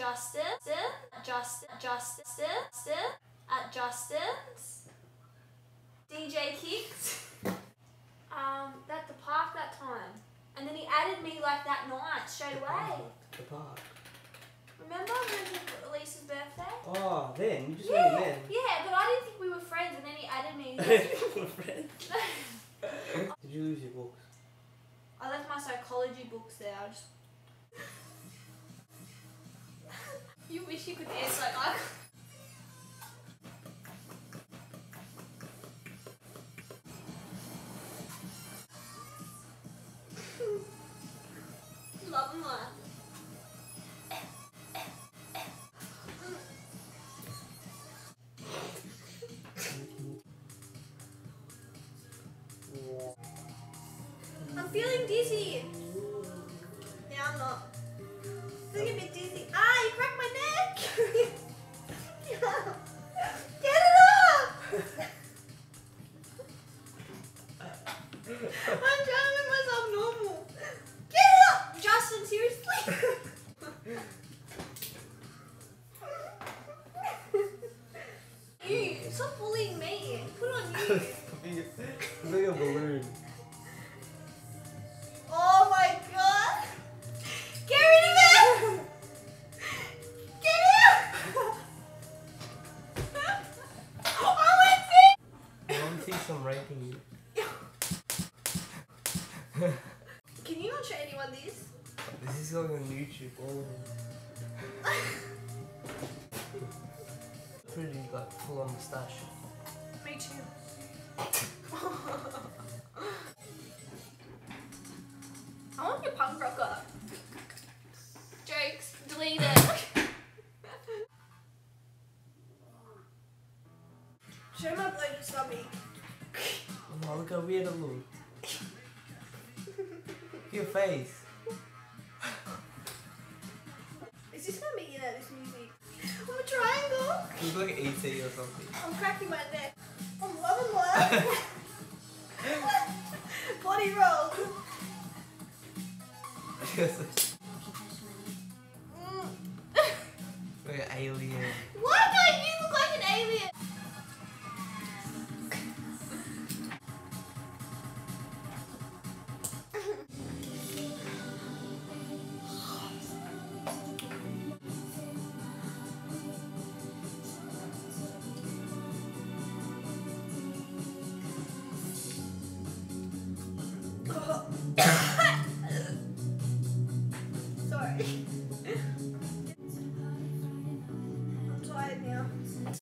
Justin, Justin, Justin, at Justin's. DJ Kickz. Um, at the park that time. And then he added me like that night straight away. The park. Remember when it was Elisa's birthday? Oh, then you just Yeah, in yeah, but I didn't think we were friends, and then he added me. then. Friends. Did you lose your books? I left my psychology books there. I just. Wish you could like I. Love and. I'm feeling dizzy. I'm trying to make myself normal. Get it up, Justin. Seriously. you stop bullying me. Put on you. it's like a balloon. Oh my god! Get rid of it! Get it oh my feet! Mom thinks I'm raping you. Can you not show anyone this? This is going on YouTube, all. Pretty like full on moustache. Me too. I want to be a punk rocker. Jokes, delete it. Show my bloody stomach. Oh, look how weird I look. Your face. Is this gonna be in at this music? I'm a triangle. You look like E.T. or something. I'm cracking my neck. I'm loving life. Body roll. Mm. like an alien. Sorry.